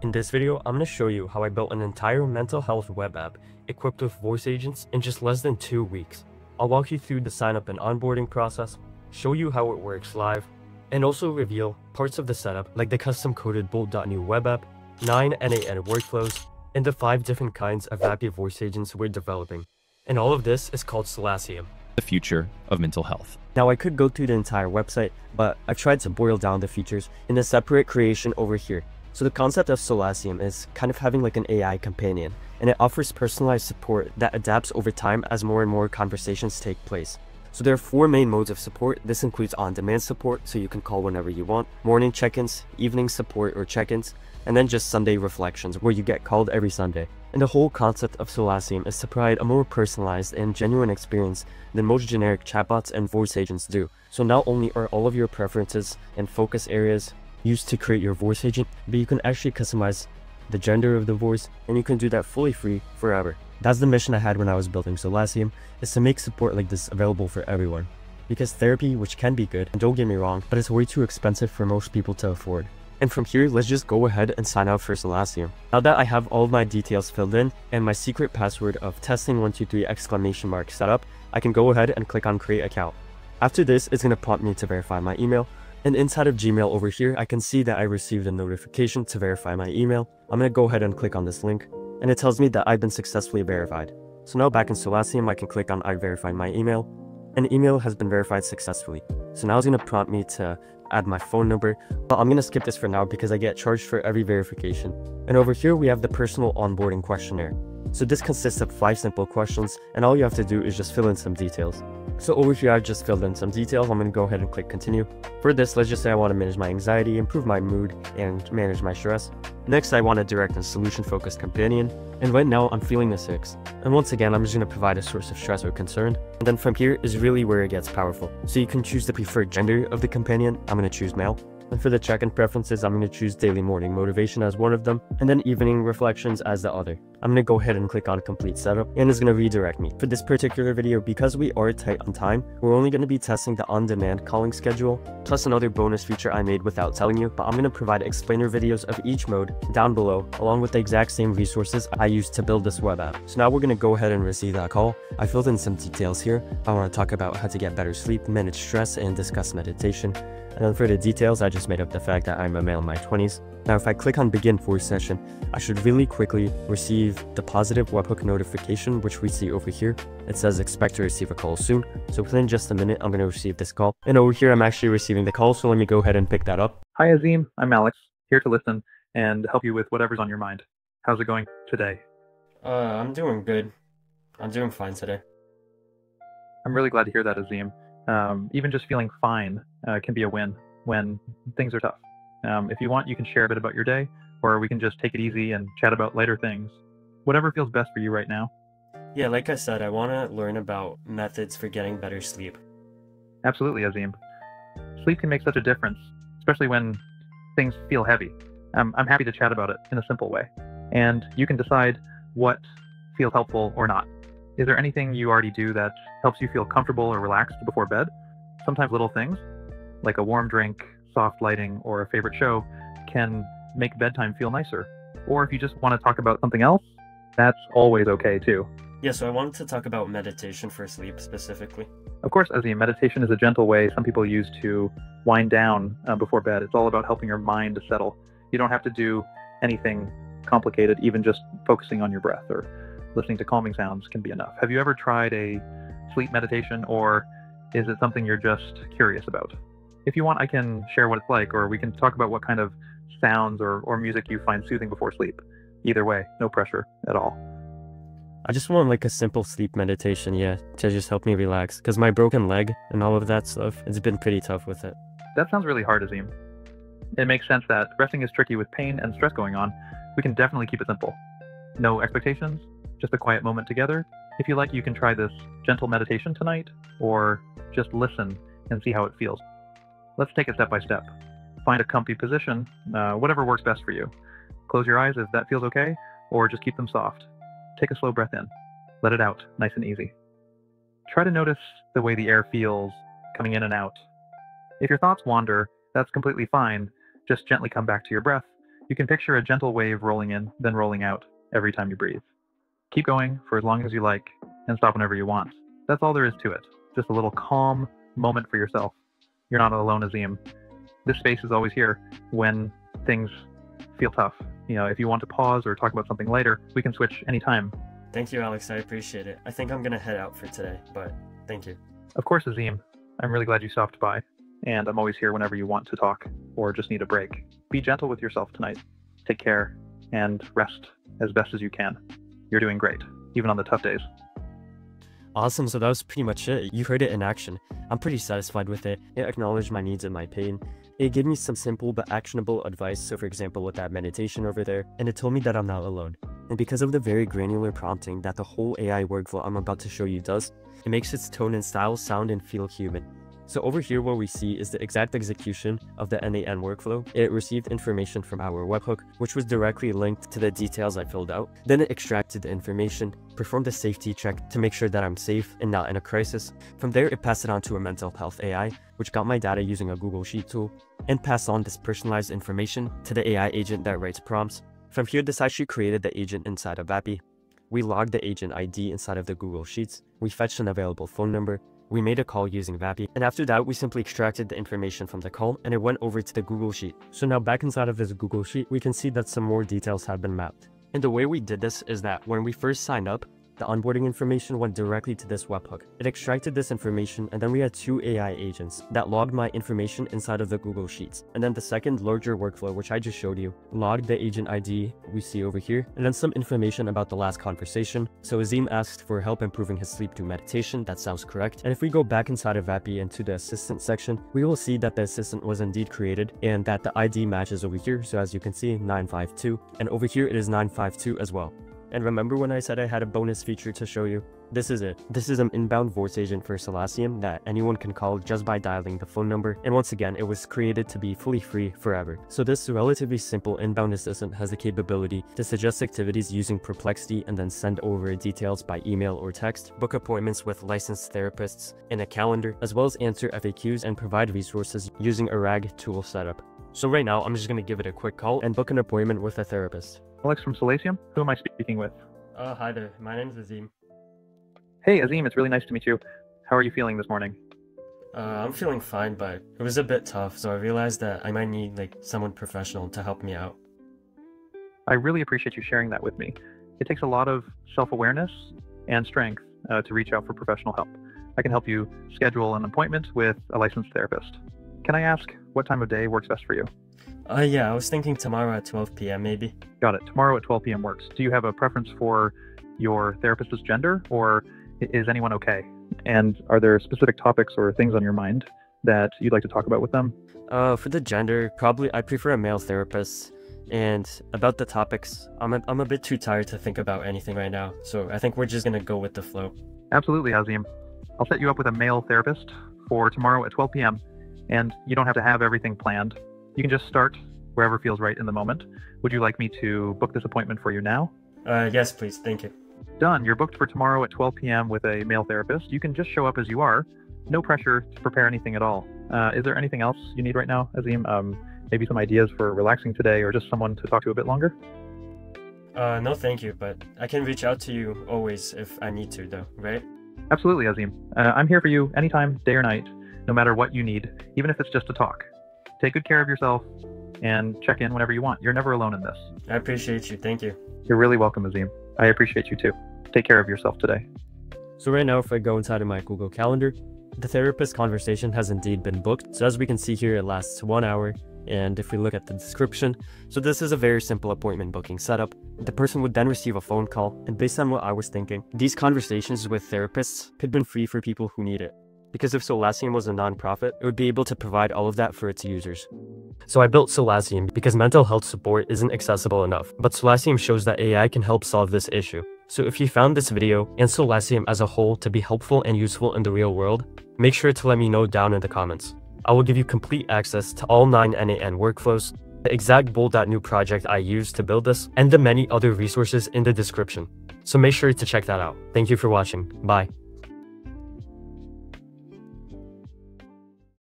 In this video, I'm going to show you how I built an entire mental health web app equipped with voice agents in just less than two weeks. I'll walk you through the sign up and onboarding process, show you how it works live, and also reveal parts of the setup like the custom coded bolt.new web app, 9 end-to-end workflows, and the 5 different kinds of happy voice agents we're developing. And all of this is called Solasium. The future of mental health. Now I could go through the entire website, but I've tried to boil down the features in a separate creation over here. So the concept of Solasium is kind of having like an AI companion, and it offers personalized support that adapts over time as more and more conversations take place. So there are four main modes of support. This includes on-demand support, so you can call whenever you want, morning check-ins, evening support or check-ins, and then just Sunday reflections, where you get called every Sunday. And the whole concept of Solasium is to provide a more personalized and genuine experience than most generic chatbots and voice agents do. So not only are all of your preferences and focus areas used to create your voice agent, but you can actually customize the gender of the voice, and you can do that fully free forever. That's the mission I had when I was building Solasium, is to make support like this available for everyone. Because therapy, which can be good, and don't get me wrong, but it's way too expensive for most people to afford. And from here, let's just go ahead and sign up for Solasium. Now that I have all of my details filled in and my secret password of testing123 exclamation mark set up, I can go ahead and click on create account. After this, it's going to prompt me to verify my email. And inside of Gmail over here, I can see that I received a notification to verify my email. I'm going to go ahead and click on this link and it tells me that I've been successfully verified. So now back in Solasium, I can click on I verified my email and email has been verified successfully. So now it's going to prompt me to add my phone number, but I'm going to skip this for now because I get charged for every verification. And over here we have the personal onboarding questionnaire. So this consists of 5 simple questions and all you have to do is just fill in some details. So over here I've just filled in some details, I'm going to go ahead and click continue. For this, let's just say I want to manage my anxiety, improve my mood, and manage my stress. Next I want to direct and solution focused companion, and right now I'm feeling the 6. And once again I'm just going to provide a source of stress or concern. And then from here is really where it gets powerful. So you can choose the preferred gender of the companion, I'm going to choose male. And for the check-in preferences, I'm going to choose daily morning motivation as one of them, and then evening reflections as the other. I'm going to go ahead and click on complete setup, and it's going to redirect me. For this particular video, because we are tight on time, we're only going to be testing the on-demand calling schedule, plus another bonus feature I made without telling you, but I'm to provide explainer videos of each mode down below, along with the exact same resources I used to build this web app. So now we're going to go ahead and receive that call. I filled in some details here. I want to talk about how to get better sleep, manage stress, and discuss meditation. And then for the details, I just made up the fact that I'm a male in my 20s. Now if I click on begin voice session, I should really quickly receive the positive webhook notification which we see over here. It says expect to receive a call soon. So within just a minute, I'm going to receive this call. And over here, I'm actually receiving the call, so let me go ahead and pick that up. Hi Azim, I'm Alex, here to listen and help you with whatever's on your mind. How's it going today? Uh, I'm doing good. I'm doing fine today. I'm really glad to hear that, Azim um, even just feeling fine uh, can be a win when things are tough. Um, if you want, you can share a bit about your day, or we can just take it easy and chat about lighter things. Whatever feels best for you right now. Yeah, like I said, I want to learn about methods for getting better sleep. Absolutely, Azim. Sleep can make such a difference, especially when things feel heavy. Um, I'm happy to chat about it in a simple way. And you can decide what feels helpful or not. Is there anything you already do that helps you feel comfortable or relaxed before bed? Sometimes little things, like a warm drink, soft lighting, or a favorite show, can make bedtime feel nicer. Or if you just want to talk about something else, that's always okay too. Yeah, so I wanted to talk about meditation for sleep specifically. Of course, as a meditation is a gentle way some people use to wind down uh, before bed. It's all about helping your mind to settle. You don't have to do anything complicated, even just focusing on your breath or listening to calming sounds can be enough. Have you ever tried a sleep meditation, or is it something you're just curious about? If you want, I can share what it's like, or we can talk about what kind of sounds or, or music you find soothing before sleep. Either way, no pressure at all. I just want like a simple sleep meditation, yeah, to just help me relax. Because my broken leg and all of that stuff, it's been pretty tough with it. That sounds really hard, Azim. It makes sense that resting is tricky with pain and stress going on. We can definitely keep it simple. No expectations, just a quiet moment together. If you like, you can try this gentle meditation tonight, or just listen and see how it feels. Let's take it step by step. Find a comfy position, uh, whatever works best for you. Close your eyes if that feels okay, or just keep them soft. Take a slow breath in. Let it out, nice and easy. Try to notice the way the air feels coming in and out. If your thoughts wander, that's completely fine. Just gently come back to your breath You can picture a gentle wave rolling in, then rolling out every time you breathe. Keep going for as long as you like and stop whenever you want. That's all there is to it. Just a little calm moment for yourself. You're not alone, Azim. This space is always here when things feel tough. You know, if you want to pause or talk about something later, we can switch anytime. Thank you, Alex. I appreciate it. I think I'm gonna head out for today, but thank you. Of course, Azim. I'm really glad you stopped by, and I'm always here whenever you want to talk or just need a break. Be gentle with yourself tonight. Take care and rest as best as you can. You're doing great, even on the tough days. Awesome, so that was pretty much it. You heard it in action. I'm pretty satisfied with it. It acknowledged my needs and my pain. It gave me some simple but actionable advice, so for example with that meditation over there, and it told me that I'm not alone. And because of the very granular prompting that the whole AI workflow I'm about to show you does, it makes its tone and style sound and feel human. So over here what we see is the exact execution of the n8n workflow. It received information from our webhook, which was directly linked to the details I filled out. Then it extracted the information, performed a safety check to make sure that I'm safe and not in a crisis. From there, it passed it on to a mental health AI, which got my data using a Google Sheet tool, and passed on this personalized information to the AI agent that writes prompts. From here, this actually created the agent inside of Vapi. We logged the agent ID inside of the Google Sheets, we fetched an available phone number, we made a call using Vapi, and after that, we simply extracted the information from the call and it went over to the Google Sheet. So now back inside of this Google Sheet, we can see that some more details have been mapped. And the way we did this is that when we first signed up, the onboarding information went directly to this webhook. It extracted this information and then we had two AI agents that logged my information inside of the Google Sheets. And then the second larger workflow, which I just showed you, logged the agent ID we see over here, and then some information about the last conversation. So Azim asked for help improving his sleep through meditation, that sounds correct. And if we go back inside of Vapi into the assistant section, we will see that the assistant was indeed created and that the ID matches over here. So as you can see, 952, and over here it is 952 as well. And remember when I said I had a bonus feature to show you? This is it. This is an inbound voice agent for Solasium that anyone can call just by dialing the phone number. And once again, it was created to be fully free forever. So this relatively simple inbound assistant has the capability to suggest activities using Perplexity and then send over details by email or text, book appointments with licensed therapists in a calendar, as well as answer FAQs and provide resources using a RAG tool setup. So right now, I'm just going to give it a quick call and book an appointment with a therapist. Alex from Solasium. Who am I speaking with? Uh, hi there. My name is Azim. Hey, Azim. It's really nice to meet you. How are you feeling this morning? Uh, I'm feeling fine, but it was a bit tough, so I realized that I might need like someone professional to help me out. I really appreciate you sharing that with me. It takes a lot of self-awareness and strength uh, to reach out for professional help. I can help you schedule an appointment with a licensed therapist. Can I ask what time of day works best for you? Uh, yeah, I was thinking tomorrow at 12 p.m. maybe. Got it. Tomorrow at 12 p.m. works. Do you have a preference for your therapist's gender, or is anyone okay? And are there specific topics or things on your mind that you'd like to talk about with them? Uh, for the gender, probably I prefer a male therapist. And about the topics, I'm a, I'm a bit too tired to think about anything right now, so I think we're just gonna go with the flow. Absolutely, Azim. I'll set you up with a male therapist for tomorrow at 12 p.m. And you don't have to have everything planned. You can just start wherever feels right in the moment. Would you like me to book this appointment for you now? Uh, yes, please. Thank you. Done. You're booked for tomorrow at 12 p.m. with a male therapist. You can just show up as you are. No pressure to prepare anything at all. Uh, is there anything else you need right now, Azim? Um, maybe some ideas for relaxing today or just someone to talk to a bit longer? Uh, no, thank you, but I can reach out to you always if I need to, though, right? Absolutely, Azim. Uh, I'm here for you anytime, day or night, no matter what you need, even if it's just to talk. Take good care of yourself and check in whenever you want. You're never alone in this. I appreciate you. Thank you. You're really welcome, Azim. I appreciate you too. Take care of yourself today. So right now, if I go inside of my Google Calendar, the therapist conversation has indeed been booked. So as we can see here, it lasts one hour. And if we look at the description, so this is a very simple appointment booking setup. The person would then receive a phone call, and based on what I was thinking, these conversations with therapists could have been free for people who need it. Because if Solasium was a nonprofit, it would be able to provide all of that for its users. So I built Solasium because mental health support isn't accessible enough, but Solasium shows that AI can help solve this issue. So if you found this video and Solasium as a whole to be helpful and useful in the real world, make sure to let me know down in the comments. I will give you complete access to all 9 n8n workflows, the exact bolt.new project I used to build this, and the many other resources in the description. So make sure to check that out. Thank you for watching. Bye.